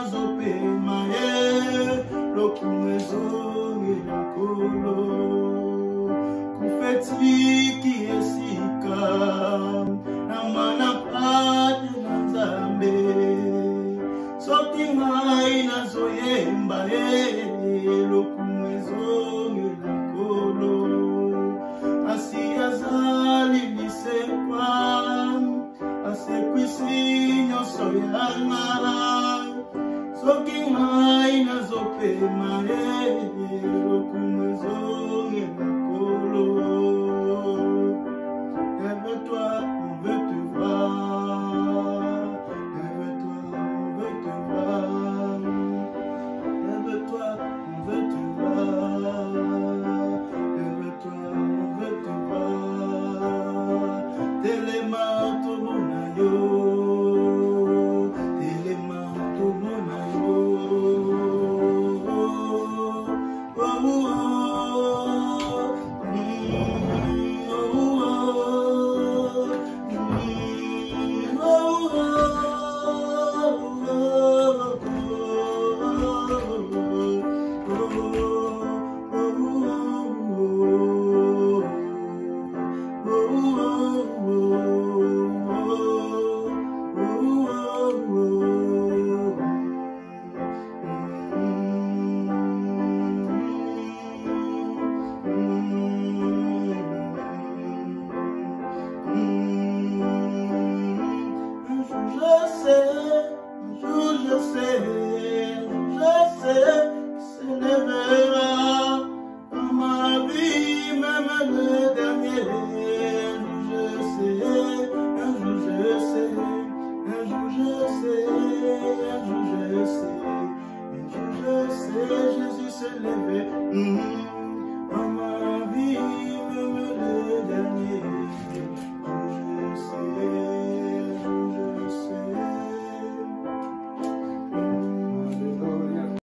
azopema ye lokumu ezongela Looking high, as open my head. Eh,